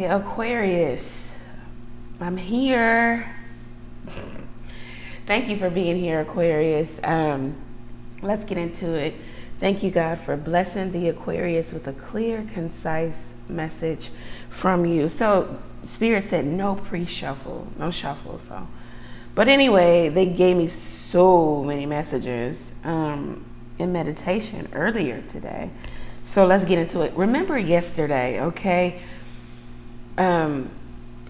Okay, Aquarius. I'm here. Thank you for being here, Aquarius. Um, let's get into it. Thank you, God, for blessing the Aquarius with a clear, concise message from you. So, Spirit said no pre shuffle, no shuffle. So, but anyway, they gave me so many messages um, in meditation earlier today. So, let's get into it. Remember yesterday, okay? Um,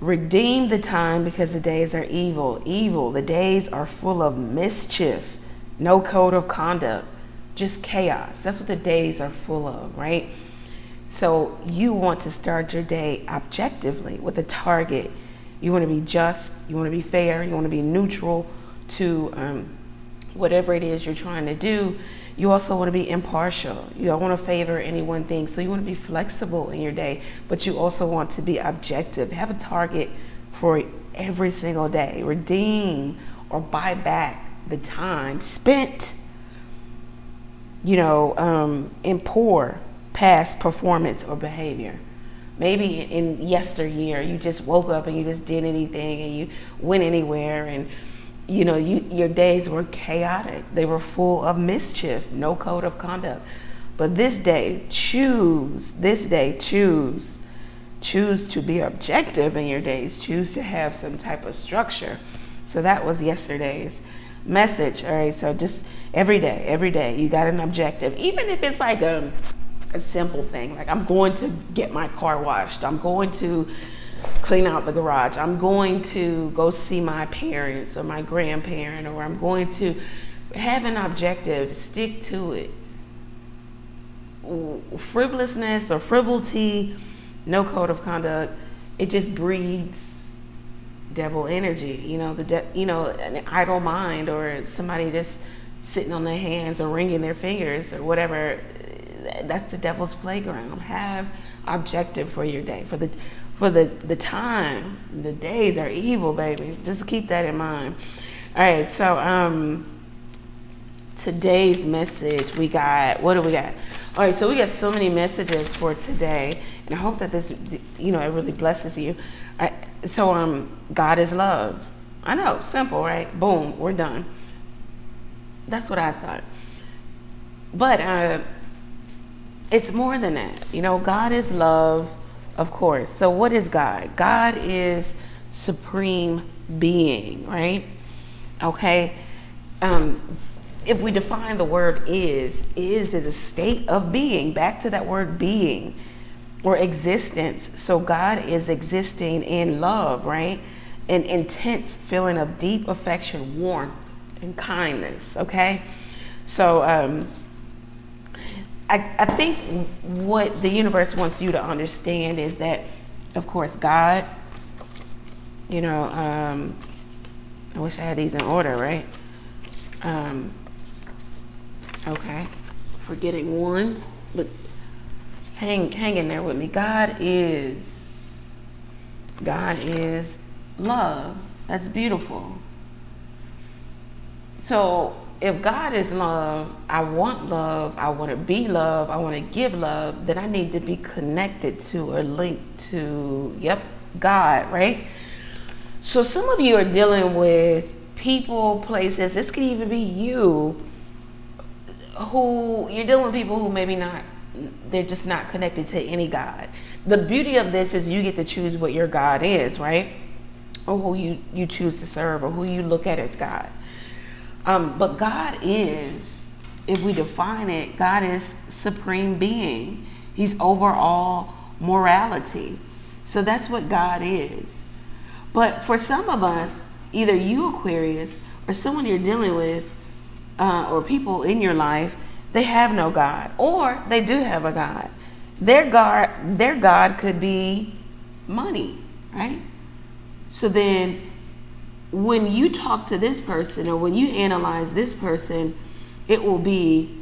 redeem the time because the days are evil. Evil. The days are full of mischief, no code of conduct, just chaos. That's what the days are full of, right? So you want to start your day objectively with a target. You want to be just, you want to be fair, you want to be neutral to um, whatever it is you're trying to do. You also want to be impartial. You don't want to favor any one thing. So you want to be flexible in your day, but you also want to be objective. Have a target for every single day. Redeem or buy back the time spent, you know, um, in poor past performance or behavior. Maybe in yesteryear, you just woke up and you just did anything and you went anywhere and you know, you, your days were chaotic. They were full of mischief, no code of conduct. But this day, choose, this day, choose. Choose to be objective in your days. Choose to have some type of structure. So that was yesterday's message. All right, so just every day, every day, you got an objective. Even if it's like a, a simple thing, like I'm going to get my car washed, I'm going to clean out the garage. I'm going to go see my parents or my grandparent, or I'm going to have an objective, stick to it. Frivolousness or frivolity, no code of conduct, it just breeds devil energy. You know, the you know an idle mind or somebody just sitting on their hands or wringing their fingers or whatever. That's the devil's playground. Have objective for your day for the for the, the time. The days are evil, baby. Just keep that in mind. All right, so um, today's message we got, what do we got? All right, so we got so many messages for today, and I hope that this, you know, it really blesses you. Right, so um, God is love. I know, simple, right? Boom, we're done. That's what I thought. But uh, it's more than that. You know, God is love of course. So, what is God? God is supreme being, right? Okay. Um, if we define the word is, is is a state of being. Back to that word being or existence. So, God is existing in love, right? An intense feeling of deep affection, warmth, and kindness, okay? So, um, I, I think what the universe wants you to understand is that, of course, God, you know, um, I wish I had these in order, right? Um, okay, forgetting one, but hang, hang in there with me. God is, God is love. That's beautiful. So if God is love, I want love, I want to be love, I want to give love, then I need to be connected to or linked to, yep, God, right? So some of you are dealing with people, places, this could even be you, who you're dealing with people who maybe not, they're just not connected to any God. The beauty of this is you get to choose what your God is, right? Or who you, you choose to serve or who you look at as God. Um, but God is, if we define it, God is supreme being. He's over all morality. So that's what God is. But for some of us, either you, Aquarius, or someone you're dealing with, uh, or people in your life, they have no God, or they do have a God. Their God, their God could be money, right? So then when you talk to this person or when you analyze this person, it will be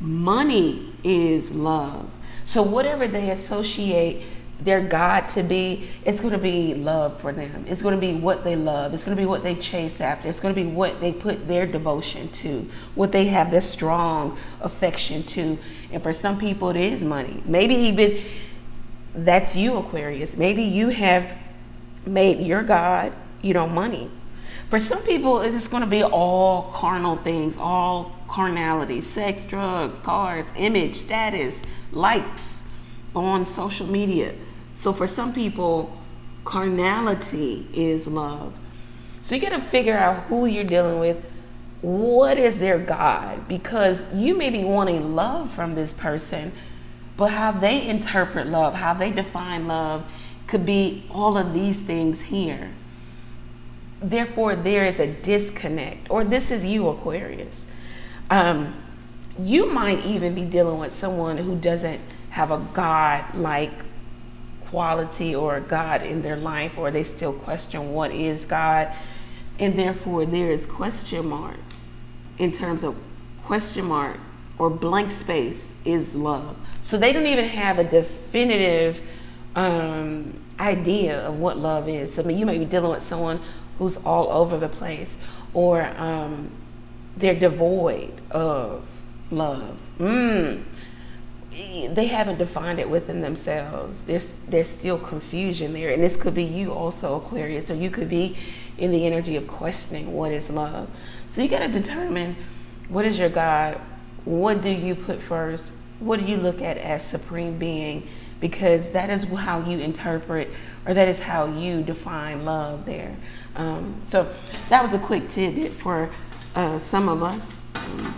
money is love. So whatever they associate their God to be, it's going to be love for them. It's going to be what they love. It's going to be what they chase after. It's going to be what they put their devotion to, what they have this strong affection to. And for some people, it is money. Maybe even that's you, Aquarius. Maybe you have made your God, you know, money. For some people, it's just going to be all carnal things, all carnality, sex, drugs, cars, image, status, likes on social media. So for some people, carnality is love. So you got to figure out who you're dealing with. What is their God? Because you may be wanting love from this person, but how they interpret love, how they define love, could be all of these things here. Therefore, there is a disconnect, or this is you, Aquarius. Um, you might even be dealing with someone who doesn't have a God like quality or a God in their life, or they still question what is God, and therefore there is question mark in terms of question mark or blank space is love. So they don't even have a definitive um, idea of what love is. So I mean, you may be dealing with someone who's all over the place, or um, they're devoid of love. Mm. They haven't defined it within themselves. There's there's still confusion there, and this could be you also, Aquarius. So you could be in the energy of questioning what is love. So you got to determine what is your God. What do you put first? What do you look at as supreme being? Because that is how you interpret, or that is how you define love. There. Um, so that was a quick tidbit for uh, some of us. Um,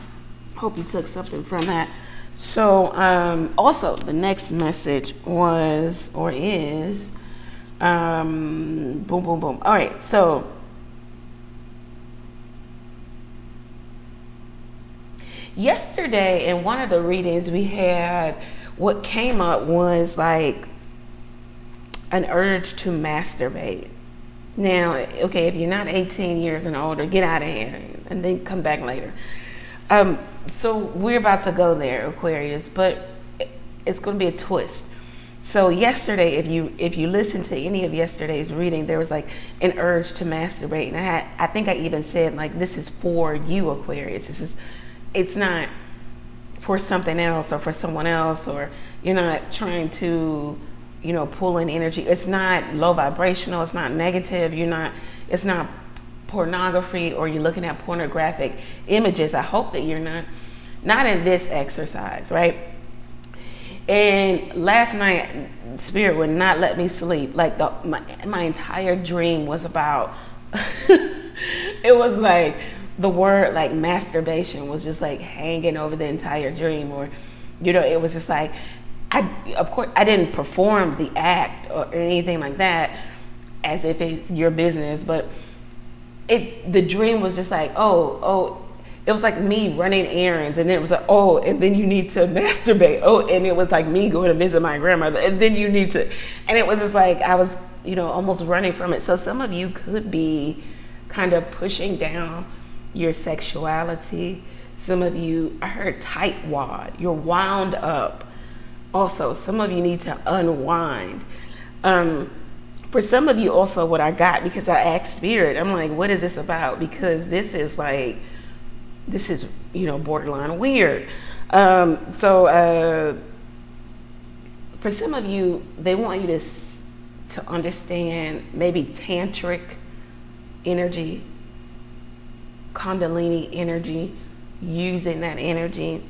hope you took something from that. So, um, also, the next message was or is um, boom, boom, boom. All right, so yesterday in one of the readings we had, what came up was like an urge to masturbate. Now, okay, if you're not 18 years and older, get out of here and then come back later. Um, so we're about to go there, Aquarius, but it's going to be a twist. So yesterday, if you if you listen to any of yesterday's reading, there was like an urge to masturbate, and I had, I think I even said like this is for you, Aquarius. This is, it's not for something else or for someone else, or you're not trying to you know, pulling energy. It's not low vibrational, it's not negative, you're not, it's not pornography or you're looking at pornographic images. I hope that you're not, not in this exercise, right? And last night, Spirit would not let me sleep. Like the, my, my entire dream was about, it was like the word like masturbation was just like hanging over the entire dream or, you know, it was just like I, of course, I didn't perform the act or anything like that as if it's your business, but it, the dream was just like, oh, oh, it was like me running errands, and then it was like, oh, and then you need to masturbate. Oh, and it was like me going to visit my grandmother, and then you need to, and it was just like I was, you know, almost running from it. So some of you could be kind of pushing down your sexuality. Some of you, I heard tight wad. You're wound up also some of you need to unwind. Um, for some of you also what i got because i asked spirit i'm like what is this about? Because this is like this is you know borderline weird. Um, so uh, for some of you they want you to to understand maybe tantric energy kundalini energy using that energy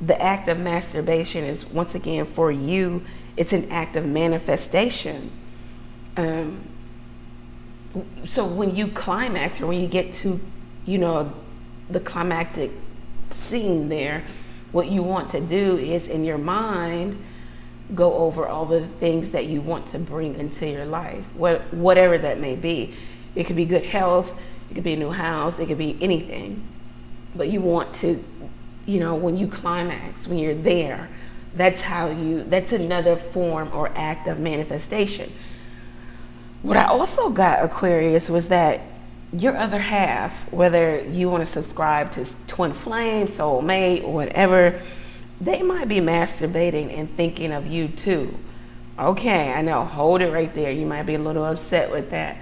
the act of masturbation is once again for you it's an act of manifestation. Um, so when you climax or when you get to you know the climactic scene there what you want to do is in your mind go over all the things that you want to bring into your life what, whatever that may be. It could be good health it could be a new house it could be anything. But you want to you know, when you climax, when you're there, that's how you, that's another form or act of manifestation. What I also got, Aquarius, was that your other half, whether you want to subscribe to Twin Flame, Soulmate, or whatever, they might be masturbating and thinking of you too. Okay, I know, hold it right there. You might be a little upset with that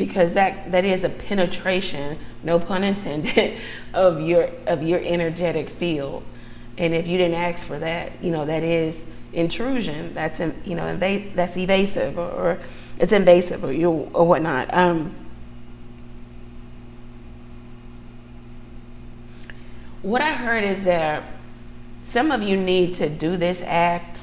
because that that is a penetration, no pun intended, of your of your energetic field. And if you didn't ask for that, you know that is intrusion that's you know that's evasive or, or, it's invasive or you or whatnot. Um, what I heard is that some of you need to do this act,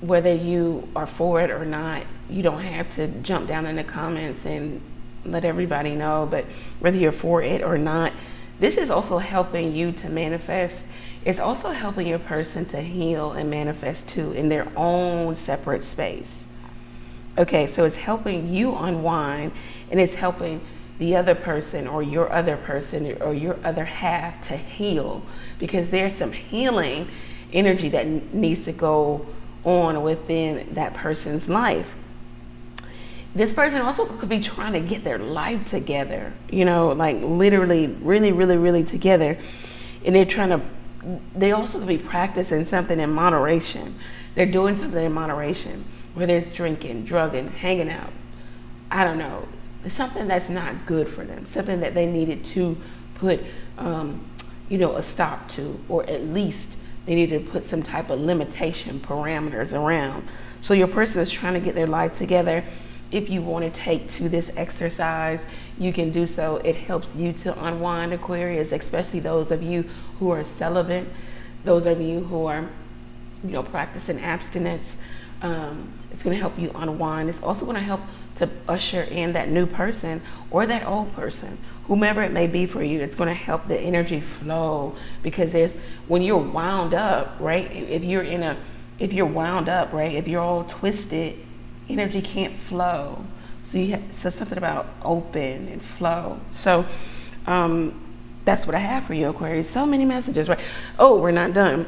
whether you are for it or not. You don't have to jump down in the comments and let everybody know, but whether you're for it or not, this is also helping you to manifest. It's also helping your person to heal and manifest too in their own separate space. Okay, so it's helping you unwind and it's helping the other person or your other person or your other half to heal because there's some healing energy that needs to go on within that person's life. This person also could be trying to get their life together, you know, like literally, really, really, really together. And they're trying to, they also could be practicing something in moderation. They're doing something in moderation, whether it's drinking, drugging, hanging out. I don't know, something that's not good for them, something that they needed to put, um, you know, a stop to, or at least they needed to put some type of limitation parameters around. So your person is trying to get their life together. If you want to take to this exercise, you can do so. It helps you to unwind Aquarius, especially those of you who are celibate, those of you who are, you know, practicing abstinence. Um, it's going to help you unwind. It's also going to help to usher in that new person or that old person, whomever it may be for you. It's going to help the energy flow because there's when you're wound up, right? If you're in a if you're wound up, right? If you're all twisted, energy can't flow. So you have, so something about open and flow. So um, that's what I have for you, Aquarius. So many messages, right? Oh, we're not done.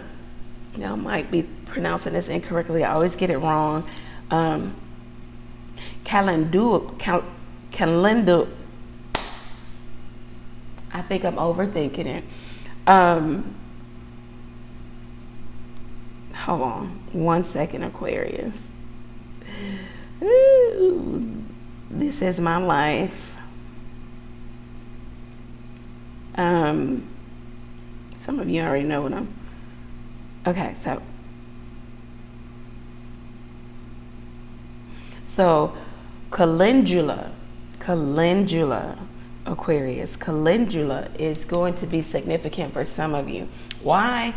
Now I might be pronouncing this incorrectly. I always get it wrong. Um, calendar, cal, calendar. I think I'm overthinking it. Um, hold on one second, Aquarius. Ooh, this is my life. Um, some of you already know what I'm. Okay, so so calendula, calendula, Aquarius, calendula is going to be significant for some of you. Why?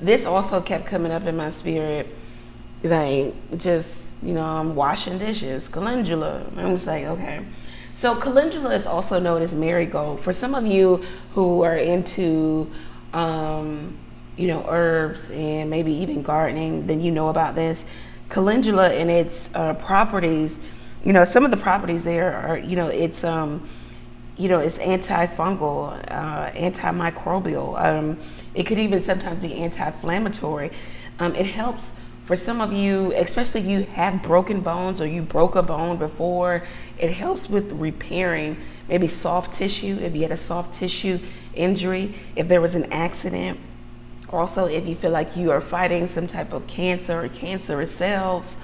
This also kept coming up in my spirit, like just you know, I'm washing dishes, calendula. I'm just like, okay. So calendula is also known as marigold. For some of you who are into, um, you know, herbs and maybe even gardening, then you know about this. Calendula and its uh, properties, you know, some of the properties there are, you know, it's, um, you know, it's antifungal, uh, antimicrobial. Um, it could even sometimes be anti-inflammatory. Um, it helps for some of you, especially if you have broken bones or you broke a bone before, it helps with repairing maybe soft tissue, if you had a soft tissue injury, if there was an accident. Also, if you feel like you are fighting some type of cancer or cancerous cells,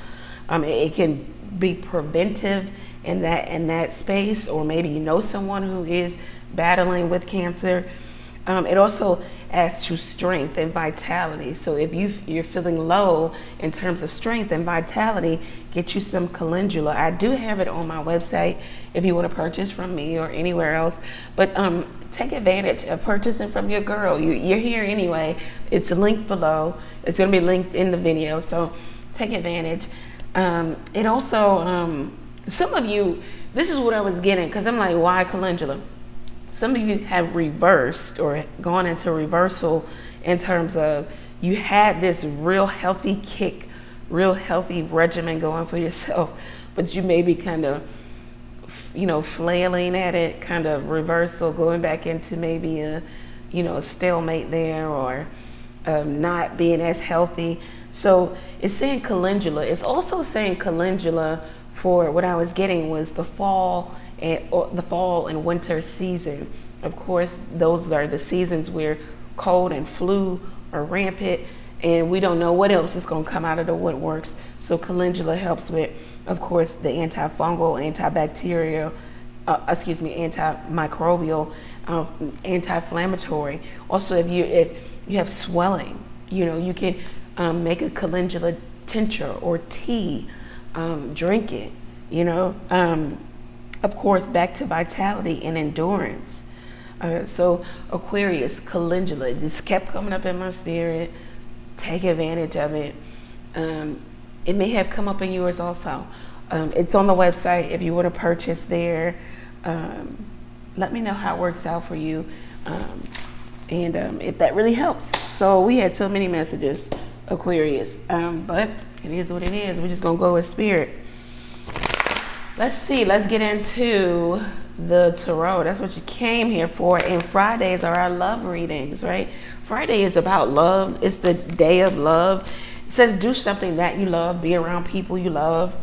um, it, it can be preventive in that in that space, or maybe you know someone who is battling with cancer. Um, it also adds to strength and vitality. So if you you're feeling low in terms of strength and vitality, get you some calendula. I do have it on my website if you want to purchase from me or anywhere else. But um, take advantage of purchasing from your girl. You, you're here anyway. It's linked below. It's going to be linked in the video. So take advantage. Um, it also um, some of you. This is what I was getting because I'm like, why calendula? Some of you have reversed or gone into reversal in terms of you had this real healthy kick, real healthy regimen going for yourself, but you may be kind of, you know, flailing at it, kind of reversal, going back into maybe a, you know, a stalemate there or um, not being as healthy. So it's saying calendula. It's also saying calendula for what I was getting was the fall and the fall and winter season. Of course, those are the seasons where cold and flu are rampant, and we don't know what else is going to come out of the woodworks. So calendula helps with, of course, the antifungal, antibacterial, uh, excuse me, antimicrobial, uh, anti-inflammatory. Also, if you if you have swelling, you know, you can Um, make a calendula tincture or tea. Um, drink it. You know. Um, of course, back to vitality and endurance. Uh, so Aquarius, calendula, this kept coming up in my spirit. Take advantage of it. Um, it may have come up in yours also. Um, it's on the website if you want to purchase there. Um, let me know how it works out for you um, and um, if that really helps. So we had so many messages, Aquarius, um, but it is what it is. We're just going to go with spirit. Let's see, let's get into the tarot. That's what you came here for. And Fridays are our love readings, right? Friday is about love. It's the day of love. It says do something that you love, be around people you love,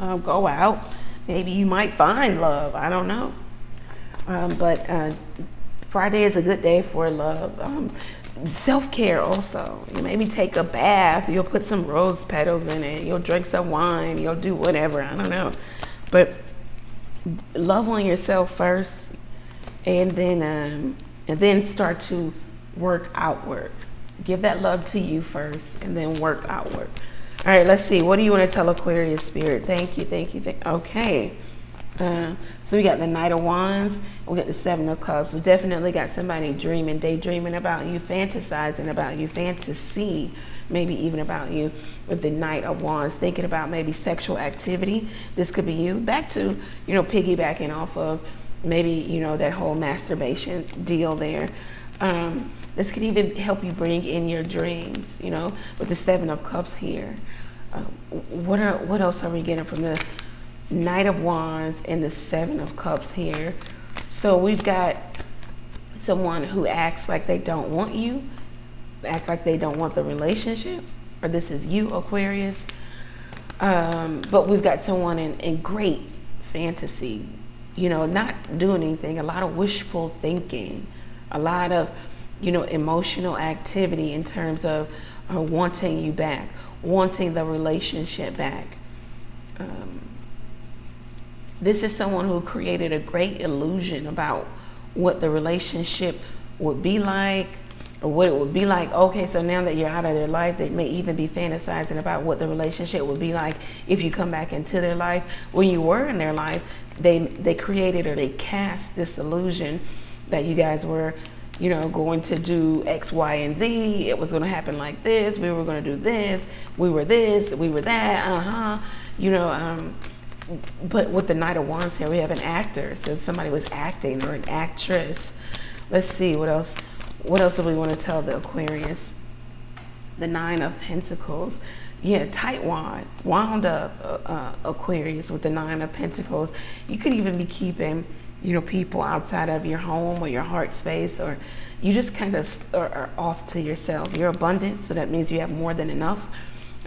um, go out. Maybe you might find love. I don't know. Um, but uh, Friday is a good day for love. Um, Self care also. You maybe take a bath. You'll put some rose petals in it. You'll drink some wine. You'll do whatever. I don't know. But love on yourself first, and then um, and then start to work outward. Give that love to you first, and then work outward. All right, let's see. What do you want to tell Aquarius Spirit? Thank you, thank you, thank. Okay. Uh, so we got the Knight of Wands, we got the Seven of Cups. We definitely got somebody dreaming, daydreaming about you, fantasizing about you, fantasy, maybe even about you with the Knight of Wands, thinking about maybe sexual activity. This could be you. Back to, you know, piggybacking off of maybe, you know, that whole masturbation deal there. Um, this could even help you bring in your dreams, you know, with the Seven of Cups here. Uh, what are what else are we getting from the Knight of Wands and the Seven of Cups here. So we've got someone who acts like they don't want you, act like they don't want the relationship, or this is you, Aquarius. Um, but we've got someone in, in great fantasy, you know, not doing anything, a lot of wishful thinking, a lot of, you know, emotional activity in terms of uh, wanting you back, wanting the relationship back. Um, this is someone who created a great illusion about what the relationship would be like or what it would be like. Okay, so now that you're out of their life, they may even be fantasizing about what the relationship would be like if you come back into their life. When you were in their life, they they created or they cast this illusion that you guys were, you know, going to do X, Y, and Z. It was going to happen like this. We were going to do this. We were this. We were that. Uh huh. You know. Um, but with the Knight of Wands here, we have an actor. So somebody was acting or an actress. Let's see what else. What else do we want to tell the Aquarius? The Nine of Pentacles. Yeah, tight wand, wound up uh, uh, Aquarius with the Nine of Pentacles. You could even be keeping, you know, people outside of your home or your heart space, or you just kind of are, are off to yourself. You're abundant, so that means you have more than enough.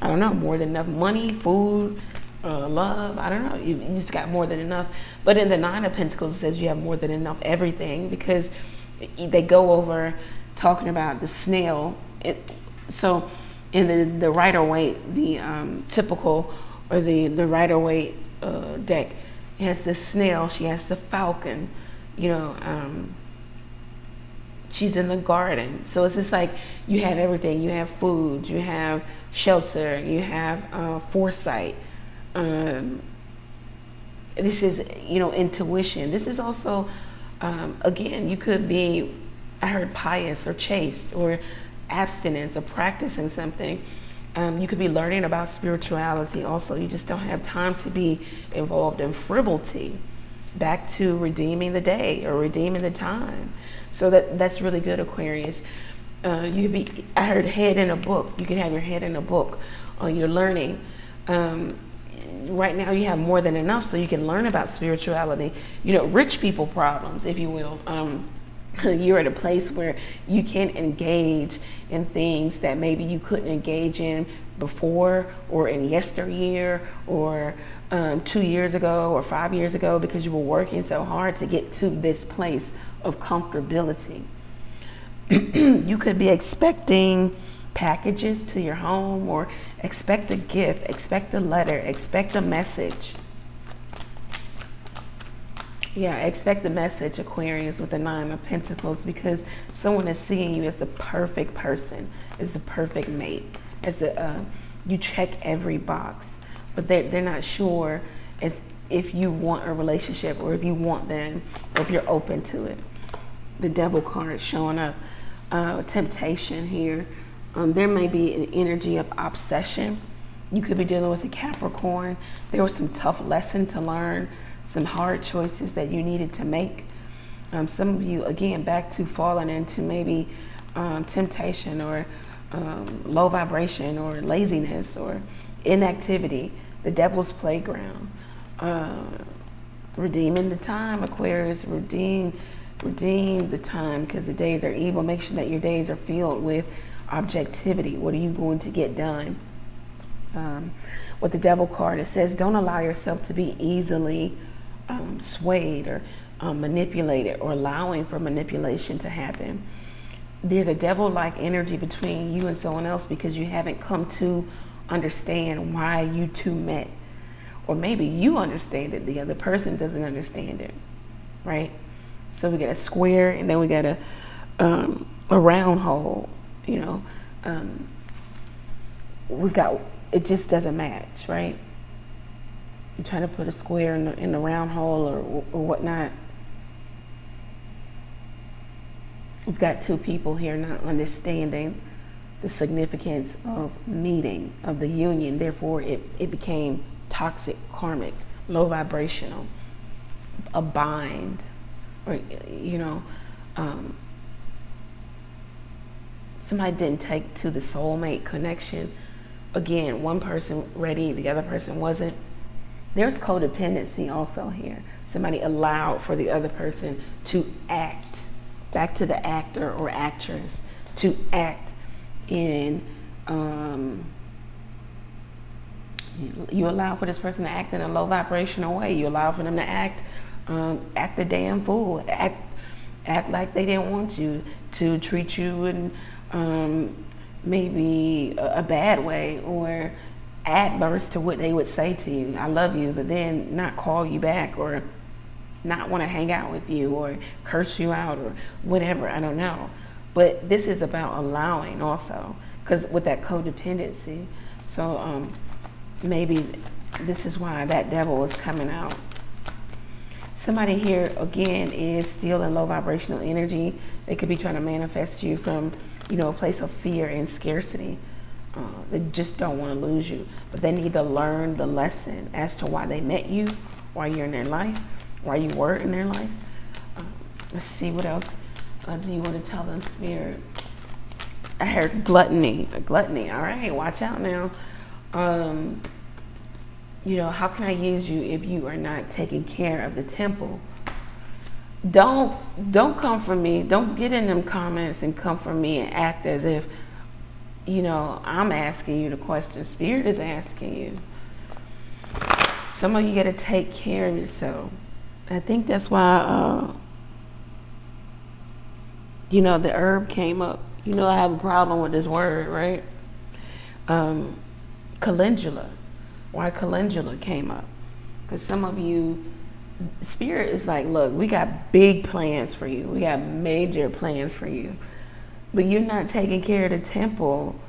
I don't know, more than enough money, food, uh, love. I don't know. You, you, just got more than enough. But in the Nine of Pentacles, it says you have more than enough everything because they go over talking about the snail. It, so in the, the Rider Waite, the um, typical or the, the Rider Waite uh, deck, it has the snail, she has the falcon, you know, um, she's in the garden. So it's just like you have everything. You have food, you have shelter, you have uh, foresight um, this is you know intuition. This is also um, again you could be i heard pious or chaste or abstinence or practicing something. Um, you could be learning about spirituality. Also you just don't have time to be involved in frivolity. Back to redeeming the day or redeeming the time. So that that's really good aquarius. Uh, you could be i heard head in a book. You can have your head in a book on your learning. Um, right now you have more than enough so you can learn about spirituality. You know rich people problems if you will. Um, you're at a place where you can engage in things that maybe you couldn't engage in before or in yesteryear or um, two years ago or five years ago because you were working so hard to get to this place of comfortability. You could be expecting packages to your home or expect a gift, expect a letter, expect a message. Yeah, expect a message, Aquarius, with the Nine of Pentacles, because someone is seeing you as the perfect person, as the perfect mate. as a uh, you check every box, but they're they're not sure as if you want a relationship or if you want them or if you're open to it. The devil card showing up, uh, temptation here. Um, there may be an energy of obsession. You could be dealing with a Capricorn. There was some tough lesson to learn, some hard choices that you needed to make. Um, some of you, again, back to falling into maybe um, temptation or um, low vibration or laziness or inactivity, the devil's playground. Uh, redeeming the time, Aquarius, redeem, redeem the time because the days are evil. Make sure that your days are filled with objectivity. What are you going to get done? Um, with the devil card, it says, don't allow yourself to be easily um, swayed or um, manipulated or allowing for manipulation to happen. There's a devil like energy between you and someone else because you haven't come to understand why you two met. Or maybe you understand it, the other person doesn't understand it, right? So we get a square and then we get a, um, a round hole, you know. Um, we've got, it just doesn't match, right? You're trying to put a square in the, in the round hole or, or whatnot We've got two people here not understanding the significance of meeting, of the union. Therefore, it, it became toxic, karmic, low vibrational, a bind, or, you know, um, somebody didn't take to the soulmate connection. Again, one person ready, the other person wasn't. There's codependency also here. Somebody allowed for the other person to act back to the actor or actress to act in um, you allow for this person to act in a low vibrational way you allow for them to act um, act the damn fool act act like they didn't want you to treat you in um, maybe a, bad way or adverse to what they would say to you i love you but then not call you back or not want to hang out with you or curse you out or whatever. I don't know. But this is about allowing also, because with that codependency. So um, maybe this is why that devil is coming out. Somebody here, again, is still in low vibrational energy. They could be trying to manifest you from, you know, a place of fear and scarcity. Uh, they just don't want to lose you. But they need to learn the lesson as to why they met you, why you're in their life, why you were in their life. Uh, let's see what else uh, do you want to tell them, Spirit. I heard gluttony, gluttony. All right, watch out now. Um, you know, how can I use you if you are not taking care of the temple? Don't don't come for me. Don't get in them comments and come for me and act as if you know I'm asking you the question. Spirit is asking you. Some of you got to take care of yourself. I think that's why, uh, you know, the herb came up. You know, I have a problem with this word, right? Um, calendula. Why calendula came up? Because some of you, spirit is like, look, we got big plans for you. We got major plans for you. But you're not taking care of the temple.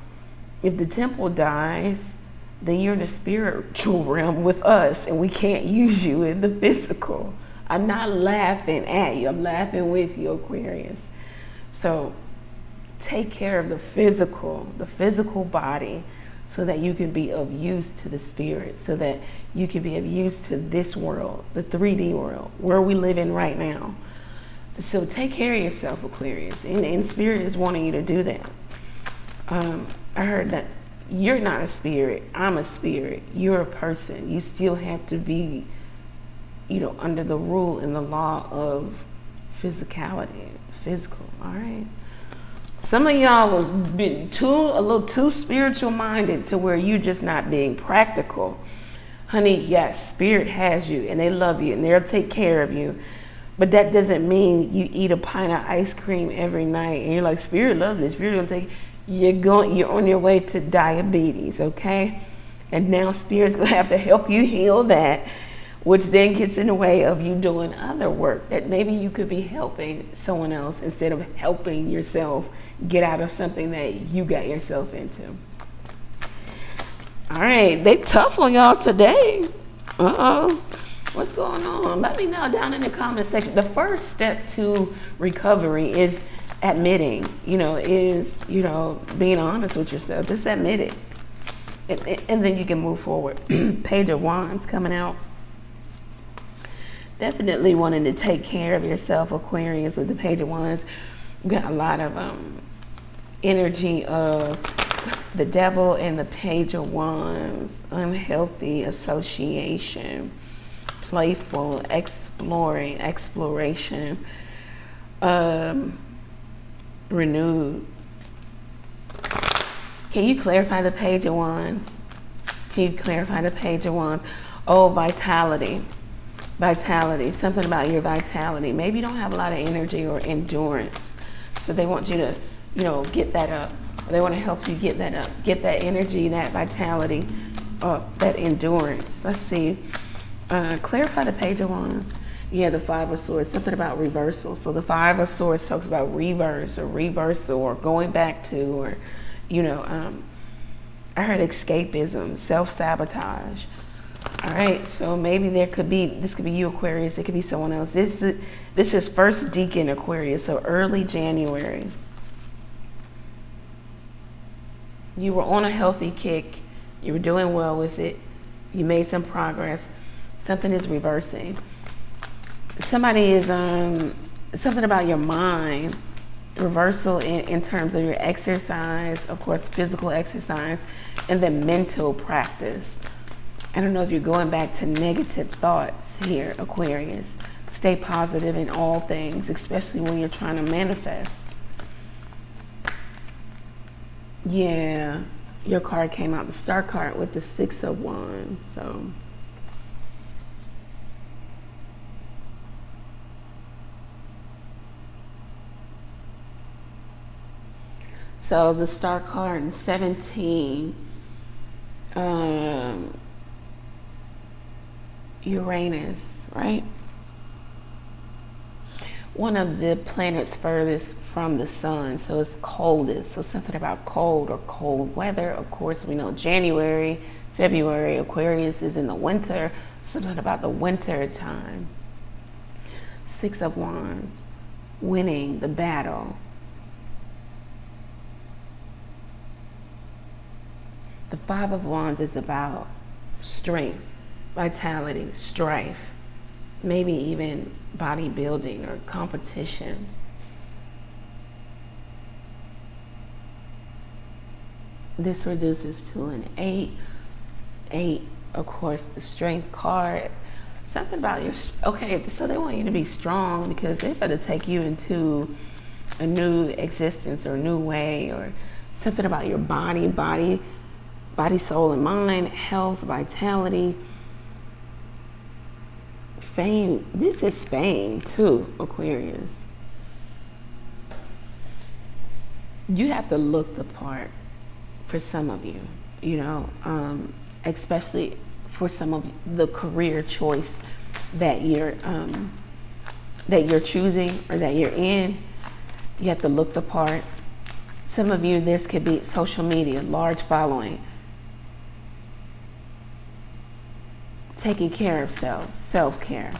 If the temple dies, then you're in the spiritual realm with us, and we can't use you in the physical. I'm not laughing at you, I'm laughing with you, Aquarius. So take care of the physical, the physical body, so that you can be of use to the spirit, so that you can be of use to this world, the 3D world, where we live in right now. So take care of yourself, Aquarius. And, and spirit is wanting you to do that. Um, I heard that you're not a spirit. I'm a spirit. You're a person. You still have to be you know, under the rule and the law of physicality, physical. All right. Some of y'all was been too a little too spiritual minded to where you just not being practical. Honey, yes, spirit has you and they love you and they'll take care of you. But that doesn't mean you eat a pint of ice cream every night and you're like, Spirit loves me, Spirit gonna take you're going you're on your way to diabetes, okay? And now spirit's gonna have to help you heal that which then gets in the way of you doing other work that maybe you could be helping someone else instead of helping yourself get out of something that you got yourself into. All right, they tough on y'all today. Uh oh. What's going on? Let me know down in the comment section. The first step to recovery is admitting, you know, is, you know, being honest with yourself. Just admit it. And, and then you can move forward. Page of Wands coming out. Definitely wanting to take care of yourself, Aquarius, with the Page of Wands. got a lot of um, energy of the devil and the Page of Wands, unhealthy association playful, exploring, exploration, um, renewed. Can you clarify the page of wands? Can you clarify the page of wands? Oh, vitality. Vitality. Something about your vitality. Maybe you don't have a lot of energy or endurance. So they want you to, you know, get that up. They want to help you get that up. Get that energy, that vitality, uh, that endurance. Let's see. Uh, clarify the page of wands. Yeah, the five of swords, something about reversal. So the five of swords talks about reverse or reversal or going back to or, you know, um, I heard escapism, self-sabotage. All right, so maybe there could be, this could be you Aquarius, it could be someone else. This is, this is first decan Aquarius, so early January. You were on a healthy kick, you were doing well with it, you made some progress something is reversing. Somebody is um, something about your mind, reversal in, in terms of your exercise, of course, physical exercise, and then mental practice. I don't know if you're going back to negative thoughts here, Aquarius. Stay positive in all things, especially when you're trying to manifest. Yeah, your card came out, the star card with the six of wands. So So the star card in 17, um, Uranus, right? One of the planets furthest from the sun, so it's coldest. So something about cold or cold weather. Of course, we know January, February, Aquarius is in the winter. Something about the winter time. Six of Wands, winning the battle The Five of Wands is about strength, vitality, strife, maybe even bodybuilding or competition. This reduces to an eight. Eight, of course, the strength card. Something about your, okay, so they want you to be strong because they better take you into a new existence or a new way or something about your body, body body, soul, and mind, health, vitality, fame. This is fame too, Aquarius. You have to look the part for some of you, you know, um, especially for some of the career choice that you're um, that you're choosing or that you're in. You have to look the part. Some of you, this could be social media, large following taking care of self, self care.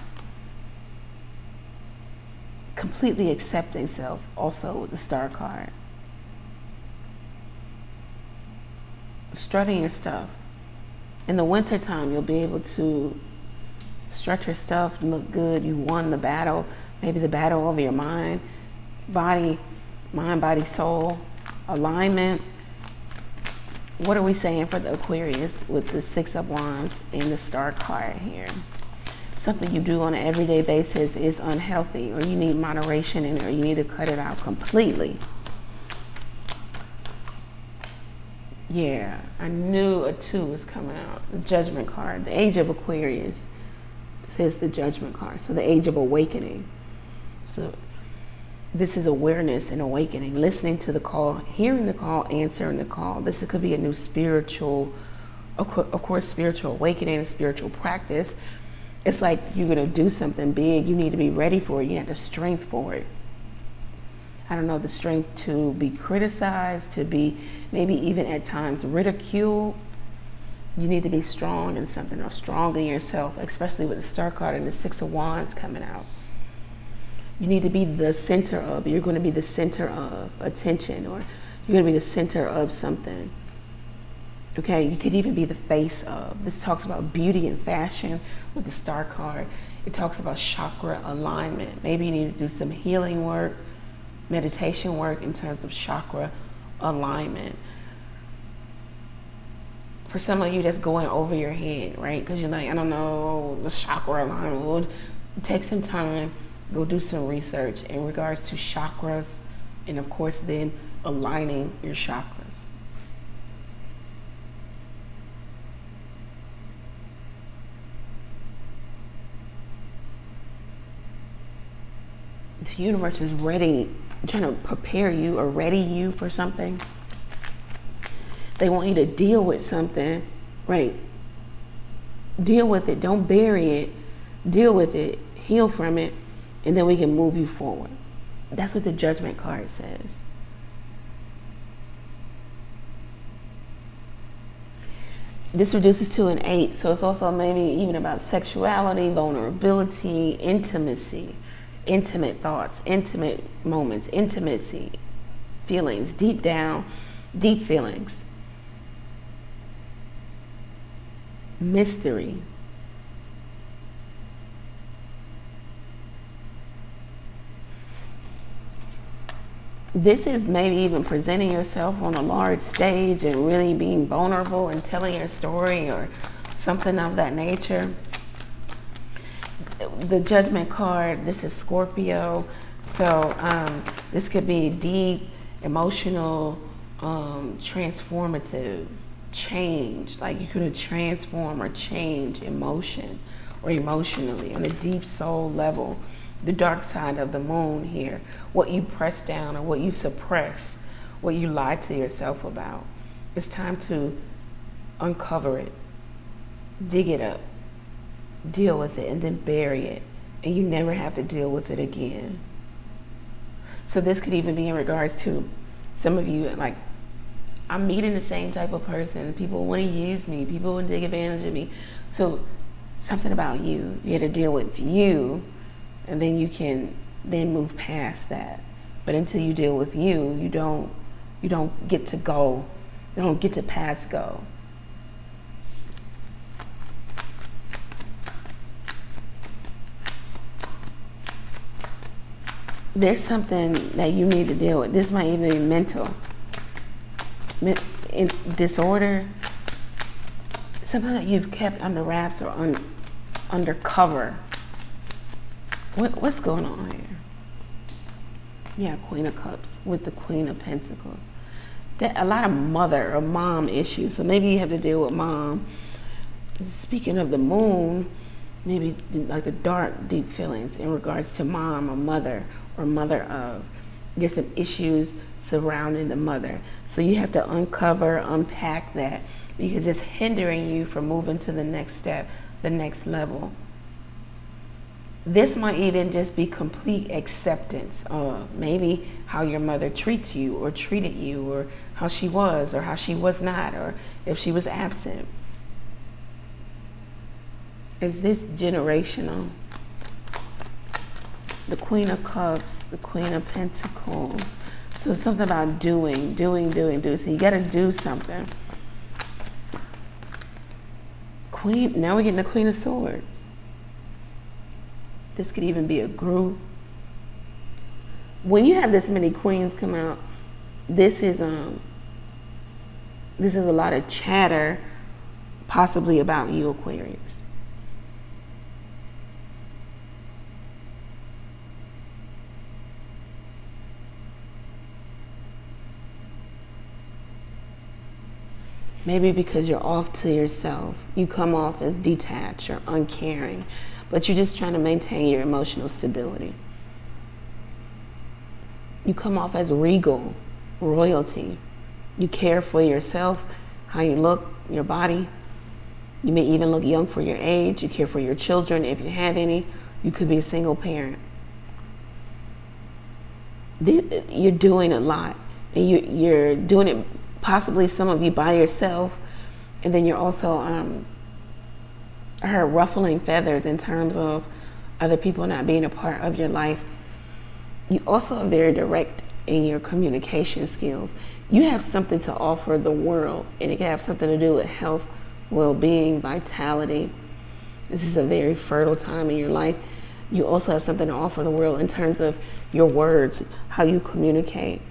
Completely accepting self, also with the star card. Strutting your stuff. In the wintertime, you'll be able to strut your stuff, look good. You won the battle, maybe the battle over your mind, body, mind, body, soul, alignment what are we saying for the Aquarius with the Six of Wands and the Star card here? Something you do on an everyday basis is unhealthy or you need moderation in it or you need to cut it out completely. Yeah, I knew a two was coming out. The Judgment card. The Age of Aquarius says the Judgment card. So the Age of Awakening. So this is awareness and awakening, listening to the call, hearing the call, answering the call. This could be a new spiritual, of course, spiritual awakening, spiritual practice. It's like you're going to do something big. You need to be ready for it. You have the strength for it. I don't know, the strength to be criticized, to be maybe even at times ridiculed. You need to be strong in something or strong in yourself, especially with the star card and the six of wands coming out. You need to be the center of, you're going to be the center of attention or you're going to be the center of something. Okay, you could even be the face of. This talks about beauty and fashion with the star card. It talks about chakra alignment. Maybe you need to do some healing work, meditation work in terms of chakra alignment. For some of you, that's going over your head, right? Because you're like, I don't know, the chakra alignment. Take some time, go do some research in regards to chakras, and of course, then aligning your chakras. the universe is ready, trying to prepare you or ready you for something. They want you to deal with something, right? Deal with it. Don't bury it. Deal with it. Heal from it. And then we can move you forward. That's what the judgment card says. This reduces to an eight, so it's also maybe even about sexuality, vulnerability, intimacy intimate thoughts, intimate moments, intimacy, feelings, deep down, deep feelings, mystery. This is maybe even presenting yourself on a large stage and really being vulnerable and telling your story or something of that nature the judgment card, this is Scorpio. So um, this could be deep, emotional, um, transformative change. Like you could transform or change emotion or emotionally on a deep soul level. The dark side of the moon here. What you press down or what you suppress, what you lie to yourself about. It's time to uncover it, dig it up, deal with it and then bury it and you never have to deal with it again. So this could even be in regards to some of you like I'm meeting the same type of person. People want to use me. People want to take advantage of me. So something about you, you have to deal with you and then you can then move past that. But until you deal with you, you don't you don't get to go. You don't get to pass go. there's something that you need to deal with. This might even be mental in disorder, something that you've kept under wraps or un, under cover. What, what's going on here? Yeah, Queen of Cups with the Queen of Pentacles. That, a lot of mother or mom issues. So maybe you have to deal with mom. Speaking of the moon, maybe like the dark, deep feelings in regards to mom or mother or mother of. There's some issues surrounding the mother. So you have to uncover, unpack that because it's hindering you from moving to the next step, the next level. This might even just be complete acceptance of maybe how your mother treats you or treated you or how she was or how she was not or if she was absent. Is this generational? the Queen of Cups, the Queen of Pentacles. So something about doing, doing, doing, doing. So you got to do something. Queen, now we're getting the Queen of Swords. This could even be a group. When you have this many queens come out, this is um this is a lot of chatter possibly about you Aquarius. Maybe because you're off to yourself. You come off as detached or uncaring, but you're just trying to maintain your emotional stability. You come off as regal, royalty. You care for yourself, how you look, your body. You may even look young for your age. You care for your children if you have any. You could be a single parent. You're doing a lot, and you're doing it possibly some of you by yourself and then you're also um, her ruffling feathers in terms of other people not being a part of your life. You also are very direct in your communication skills. You have something to offer the world, and it can have something to do with health, well being, vitality. This is a very fertile time in your life. You also have something to offer the world in terms of your words, how you communicate,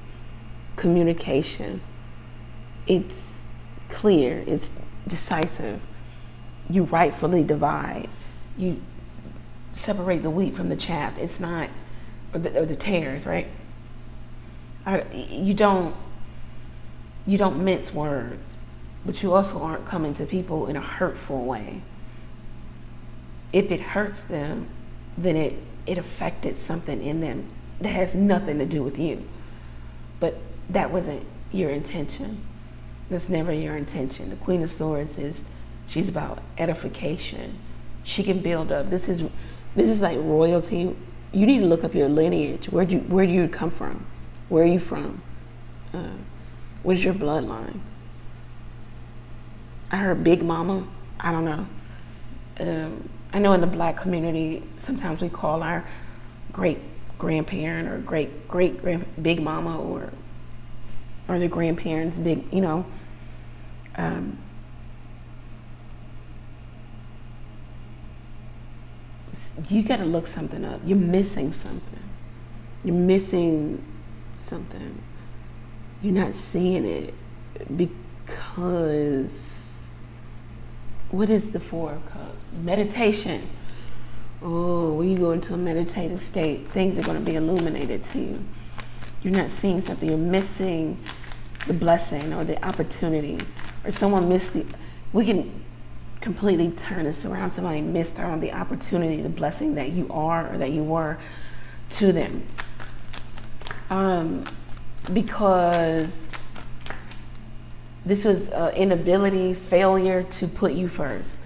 communication. It's clear, it's decisive. You rightfully divide. You separate the wheat from the chaff. It's not, or the, or the tares, right? I, you don't, you don't mince words, but you also aren't coming to people in a hurtful way. If it hurts them, then it, it affected something in them that has nothing to do with you. But that wasn't your intention. That's never your intention. The Queen of Swords is, she's about edification. She can build up. This is this is like royalty. You need to look up your lineage. Where do you, where do you come from? Where are you from? Uh, what is your bloodline? I heard Big Mama. I don't know. Um, I know in the black community, sometimes we call our great grandparent or great great grand Big Mama or or the grandparents big, you know. Um, you got to look something up. You're missing something. You're missing something. You're not seeing it because what is the Four of Cups? Meditation. Oh, when you go into a meditative state, things are going to be illuminated to you. You're not seeing something. You're missing the blessing or the opportunity, or someone missed the. We can completely turn this around. Somebody missed out on the opportunity, the blessing that you are or that you were to them. Um, because this was inability, failure to put you first.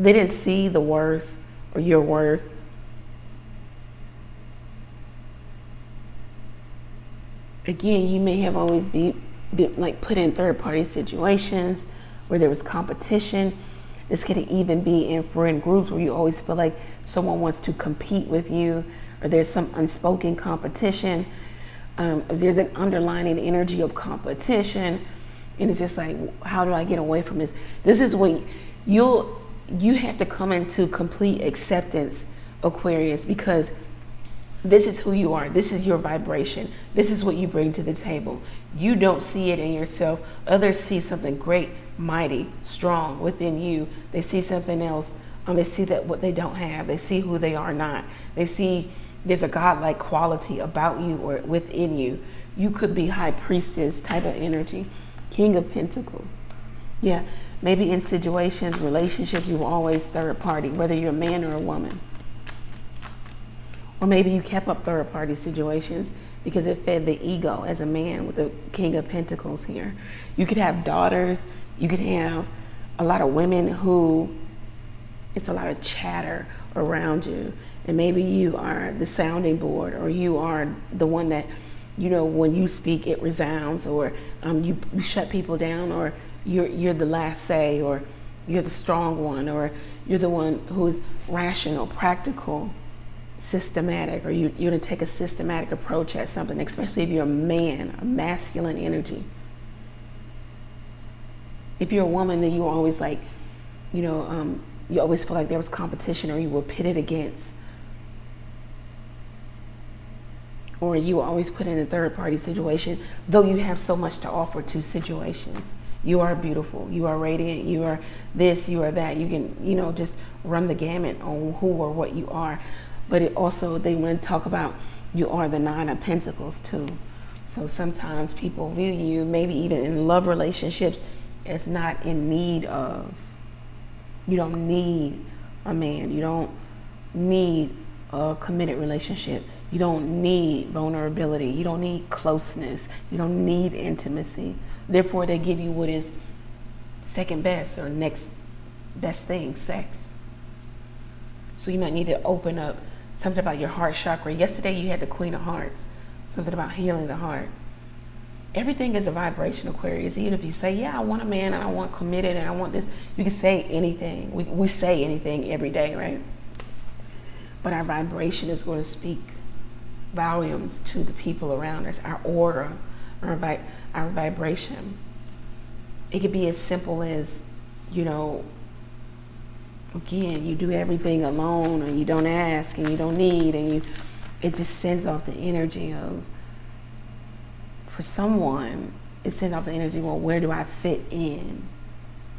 They didn't see the worth or your worth. Again, you may have always be, be like put in third party situations where there was competition this could even be in friend groups where you always feel like someone wants to compete with you or there's some unspoken competition. Um, there's an underlining energy of competition, and it's just like, how do I get away from this? This is when you'll you have to come into complete acceptance, Aquarius, because this is who you are. This is your vibration. This is what you bring to the table. You don't see it in yourself. Others see something great, mighty, strong within you. They see something else. Um, they see that what they don't have. They see who they are not. They see there's a godlike quality about you or within you. You could be high priestess type of energy, king of pentacles. Yeah, maybe in situations, relationships, you were always third party, whether you're a man or a woman. Or maybe you kept up third party situations because it fed the ego as a man with the King of Pentacles here. You could have daughters, you could have a lot of women who it's a lot of chatter around you. And maybe you are the sounding board or you are the one that, you know, when you speak, it resounds or um, you, you shut people down or you're, you're the last say or you're the strong one or you're the one who's rational, practical systematic or you, you're going to take a systematic approach at something, especially if you're a man, a masculine energy. If you're a woman, then you're always like, you know, um, you always feel like there was competition or you were pitted against. Or you were always put in a third party situation, though you have so much to offer to situations. You are beautiful. You are radiant. You are this, you are that. You can, you know, just run the gamut on who or what you are but it also they want to talk about you are the nine of pentacles too. So sometimes people view you maybe even in love relationships as not in need of you don't need a man you don't need a committed relationship you don't need vulnerability you don't need closeness you don't need intimacy. Therefore they give you what is second best or next best thing sex. So you might need to open up something about your heart chakra. Yesterday you had the Queen of Hearts, something about healing the heart. everything is a vibration, Aquarius. Even if you say, yeah, I want a man and I want committed and I want this, you can say anything. We, we say anything every day, right? But our vibration is going to speak volumes to the people around us, our aura, our, vi- our vibration. It could be as simple as, you know, again, you do everything alone and you don't ask and you don't need and you, it just sends off the energy of, for someone, it sends off the energy, well, where do I fit in?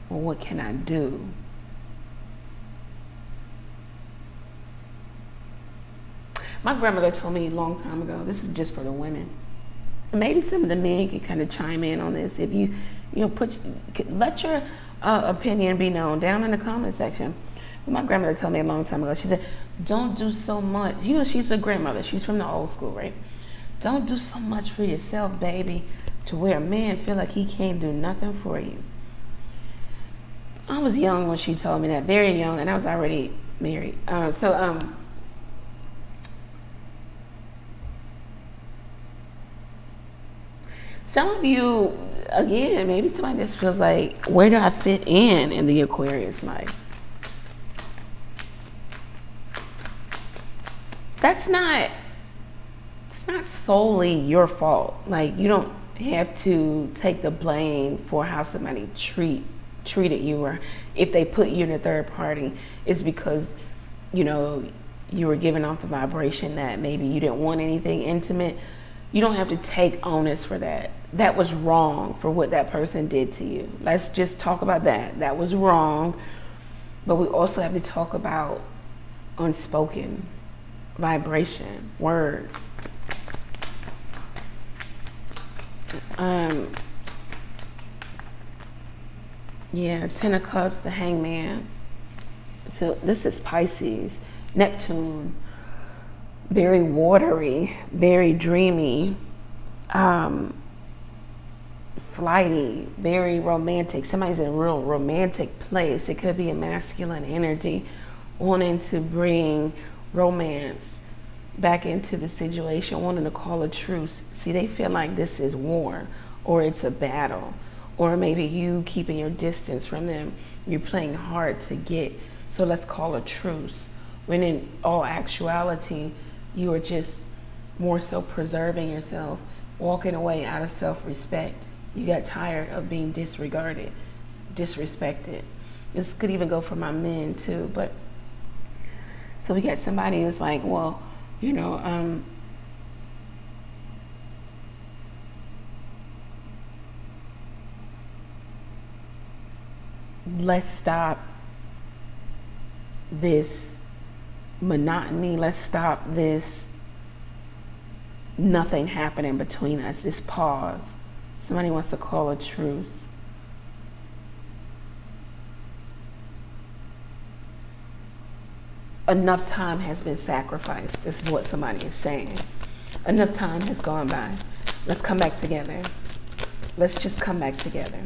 Well, what can I do? My grandmother told me a long time ago, this is just for the women. maybe some of the men can kind of chime in on this. If you, you know, put, let your uh, opinion be known down in the comment section. My grandmother told me a long time ago, she said, don't do so much. You know, she's a grandmother. She's from the old school, right? Don't do so much for yourself, baby, to where a man feel like he can't do nothing for you. I was young when she told me that, very young, and I was already married. Uh, so, um, some of you, again, maybe somebody just feels like, where do I fit in in the Aquarius life? That's not it's not solely your fault. Like you don't have to take the blame for how somebody treat treated you or if they put you in a third party it's because you know you were giving off the vibration that maybe you didn't want anything intimate you don't have to take onus for that that was wrong for what that person did to you. Let's just talk about that. That was wrong. But we also have to talk about unspoken vibration, words. Um, yeah, Ten of Cups, the Hangman. So this is Pisces, Neptune, very watery, very dreamy. Um, flighty, very romantic. Somebody's in a real romantic place. It could be a masculine energy wanting to bring romance back into the situation, wanting to call a truce. See, they feel like this is war or it's a battle. Or maybe you keeping your distance from them. You're playing hard to get. So let's call a truce. When in all actuality, you are just more so preserving yourself, walking away out of self respect you got tired of being disregarded, disrespected. This could even go for my men too, but so we got somebody who's like, well, you know, um, let's stop this monotony. Let's stop this nothing happening between us, this pause. Somebody wants to call a truce. Enough time has been sacrificed, is what somebody is saying. Enough time has gone by. Let's come back together. Let's just come back together.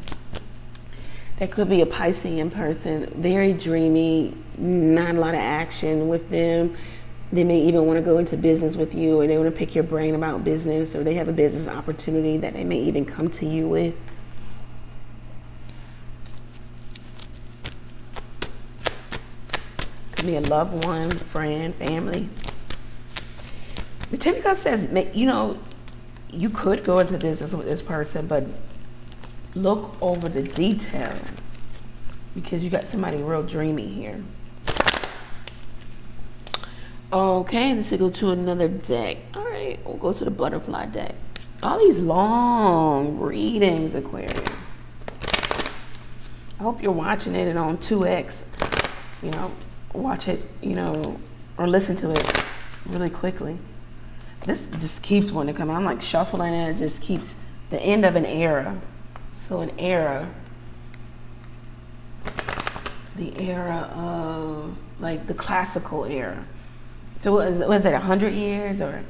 There could be a Piscean person, very dreamy, not a lot of action with them they may even want to go into business with you or they want to pick your brain about business or they have a business opportunity that they may even come to you with. Could be a loved one, friend, family. The Ten of Cups says, you know, you could go into business with this person, but look over the details because you got somebody real dreamy here. Okay, let's go to another deck. All right, we'll go to the butterfly deck. All these long readings, Aquarius. I hope you're watching it and on 2x. You know, watch it, you know, or listen to it really quickly. This just keeps wanting to come. I'm like shuffling and it just keeps the end of an era. So an era, the era of like the classical era so was, was it 100 years or?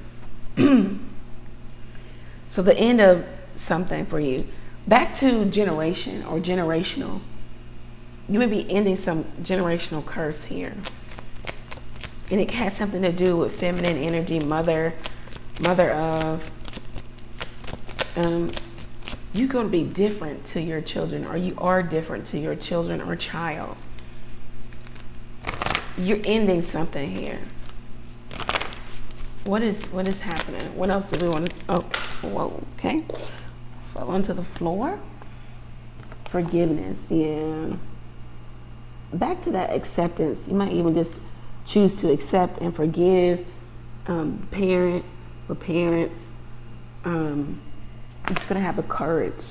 so the end of something for you. Back to generation or generational. You may be ending some generational curse here. And it has something to do with feminine energy, mother, mother of. Um, you're going to be different to your children, or you are different to your children or child. You're ending something here. What is what is happening? What else do we want to? Oh, whoa, okay. Fall onto the floor. Forgiveness, yeah. Back to that acceptance. You might even just choose to accept and forgive um, parent or parents. Um, just gonna have the courage,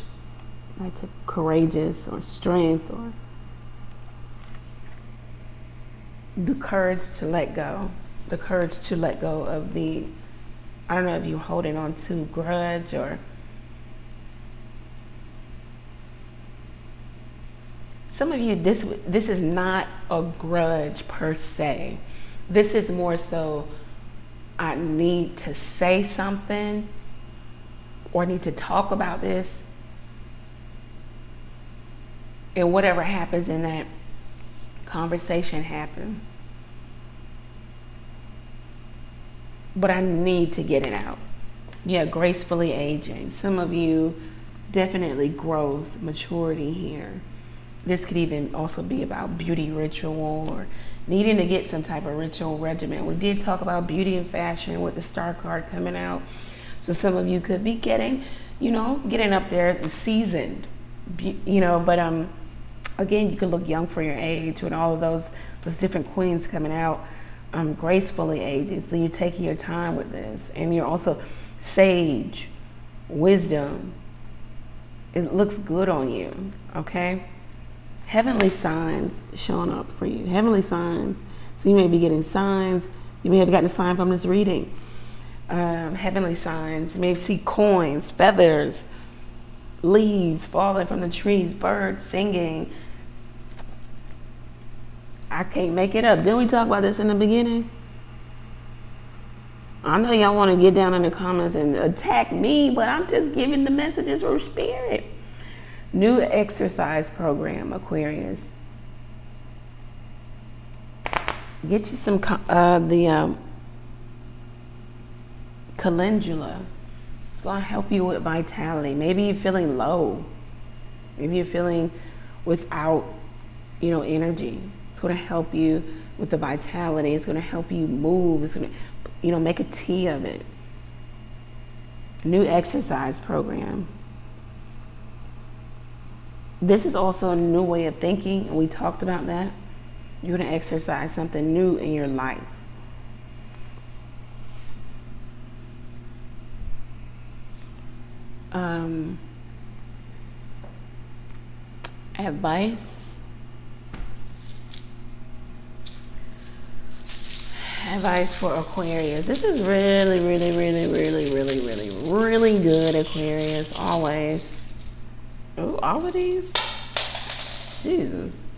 right, to courageous or strength or the courage to let go, the courage to let go of the, I don't know if you're holding on to grudge or some of you this this is not a grudge per se. This is more so I need to say something or need to talk about this. And whatever happens in that conversation happens. But I need to get it out. Yeah, gracefully aging. Some of you definitely growth, maturity here. This could even also be about beauty ritual or needing to get some type of ritual regimen. We did talk about beauty and fashion with the star card coming out. So some of you could be getting, you know, getting up there seasoned, you know, but um, again, you could look young for your age with all of those those different queens coming out, um, gracefully aging. So you're taking your time with this, and you're also sage, wisdom. It looks good on you, okay? Heavenly signs showing up for you. Heavenly signs. So you may be getting signs. You may have gotten a sign from this reading um, heavenly signs. You may see coins, feathers, leaves falling from the trees, birds singing. I can't make it up. Didn't we talk about this in the beginning? I know y'all want to get down in the comments and attack me, but I'm just giving the messages from spirit. New exercise program, Aquarius. Get you some uh, the um, calendula. It's going to help you with vitality. Maybe you're feeling low. Maybe you're feeling without, you know, energy. It's going to help you with the vitality. It's going to help you move. It's going to, you know, make a tea of it. New exercise program. This is also a new way of thinking, we talked about that. You're going to exercise something new in your life. Um, advice advice for Aquarius. This is really, really, really, really, really, really, really good, Aquarius. Always. Oh, all of these? Jesus.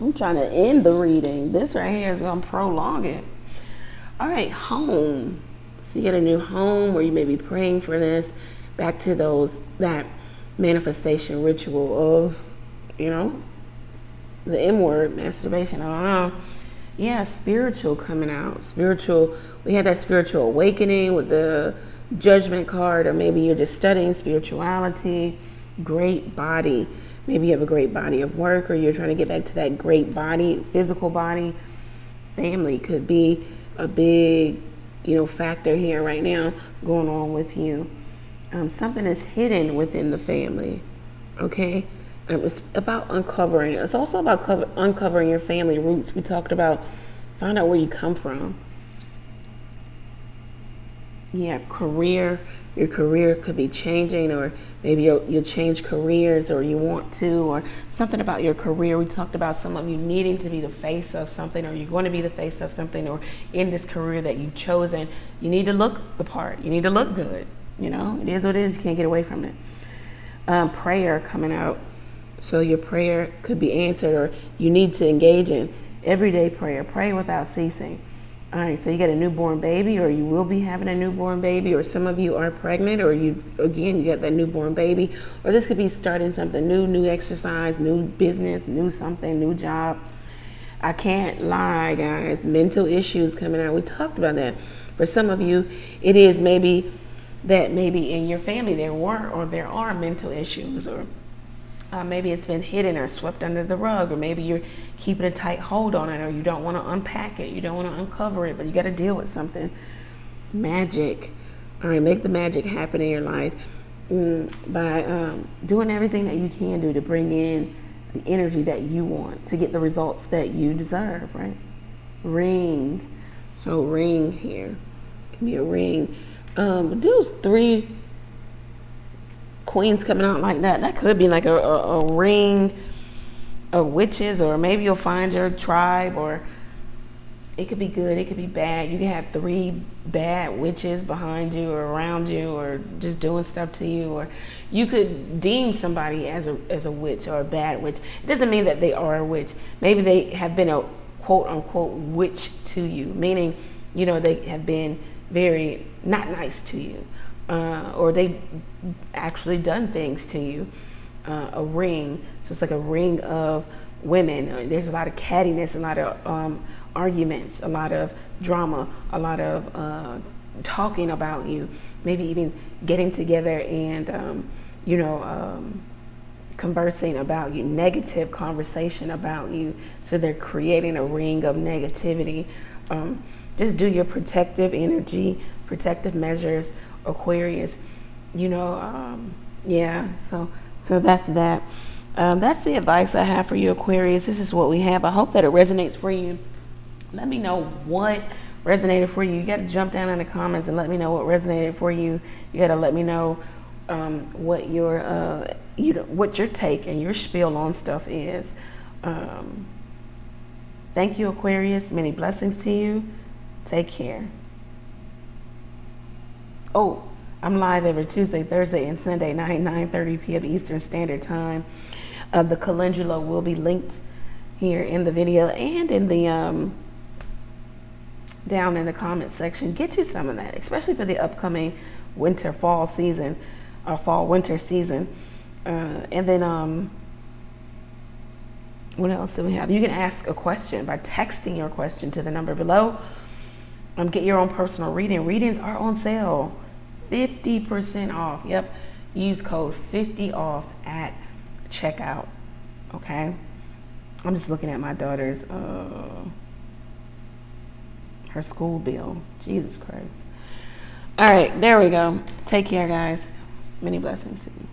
I'm trying to end the reading. This right here is going to prolong it. All right, home. So you get a new home or you may be praying for this. Back to those, that manifestation ritual of, you know, the M word, masturbation. I don't know. Yeah, spiritual coming out. Spiritual. We had that spiritual awakening with the judgment card, or maybe you're just studying spirituality. Great body. Maybe you have a great body of work, or you're trying to get back to that great body, physical body. Family could be a big, you know, factor here right now going on with you. Um, something is hidden within the family, okay? Um, it's about uncovering. It's also about cover, uncovering your family roots. We talked about find out where you come from. Yeah, career your career could be changing or maybe you'll, you'll, change careers or you want to or something about your career. We talked about some of you needing to be the face of something or you're going to be the face of something or in this career that you've chosen. You need to look the part. You need to look good. You know it is what it is. You can't get away from it. Um, prayer coming out. So your prayer could be answered or you need to engage in everyday prayer. Pray without ceasing all right, so you got a newborn baby, or you will be having a newborn baby, or some of you are pregnant, or you again you got that newborn baby, or this could be starting something new, new exercise, new business, new something, new job. I can't lie, guys. Mental issues coming out. We talked about that. For some of you, it is maybe that maybe in your family there were or there are mental issues or uh, maybe it's been hidden or swept under the rug or maybe you're keeping a tight hold on it or you don't want to unpack it you don't want to uncover it but you got to deal with something magic. All right make the magic happen in your life mm, by um, doing everything that you can do to bring in the energy that you want to get the results that you deserve right? Ring. So ring here. Give me a ring. Um, those three queens coming out like that, that could be like a, a, a ring of witches, or maybe you'll find your tribe, or it could be good, it could be bad. You can have three bad witches behind you or around you or just doing stuff to you or you could deem somebody as a as a witch or a bad witch. It doesn't mean that they are a witch. Maybe they have been a quote unquote witch to you, meaning, you know, they have been very not nice to you, uh, or they've actually done things to you. Uh, a ring, so it's like a ring of women. Uh, there's a lot of cattiness, a lot of um, arguments, a lot of drama, a lot of uh, talking about you, maybe even getting together and, um, you know, um, conversing about you, negative conversation about you. So they're creating a ring of negativity. Um, just do your protective energy, protective measures, Aquarius. You know, um, yeah. So so that's that. Um, that's the advice I have for you, Aquarius. This is what we have. I hope that it resonates for you. Let me know what resonated for you. You got to jump down in the comments and let me know what resonated for you. You got to let me know um, what your uh, you know, what your take and your spiel on stuff is. Um, thank you, Aquarius. Many blessings to you. Take care. Oh, I'm live every Tuesday, Thursday, and Sunday night, 9:30 p.m. Eastern Standard Time. Uh, the calendula will be linked here in the video and in the um, down in the comment section. Get you some of that, especially for the upcoming winter fall season, or fall winter season. Uh, and then um, what else do we have? You can ask a question by texting your question to the number below um, get your own personal reading. Readings are on sale, 50% off. Yep, use code 50 off at checkout. Okay, I'm just looking at my daughter's uh, her school bill. Jesus Christ. All right, there we go. Take care, guys. Many blessings to you.